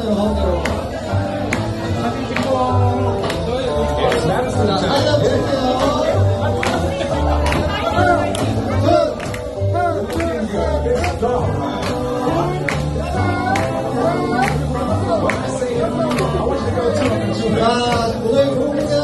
하대로 하대로 자, 오늘 공개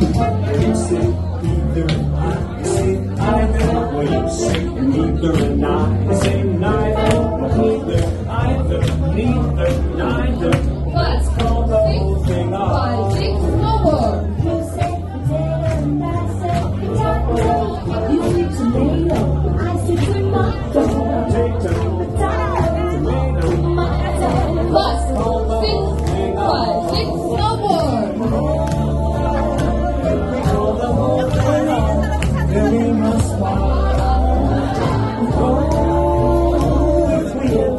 You say I say either, or you say neither, and I say.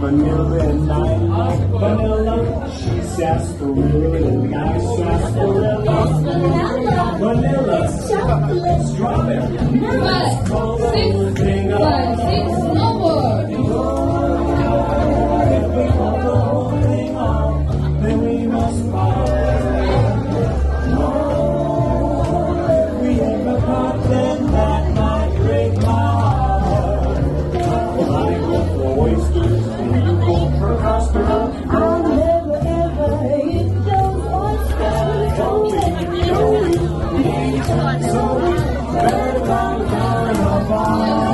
Vanilla and I like vanilla. She's sarsaparilla and I sarsaparilla. Vanilla. Vanilla. Chocolate. Strawberry. Nervous. Six. One. Six. Thank you.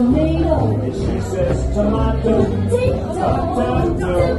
tomato. She says tomato, tomato.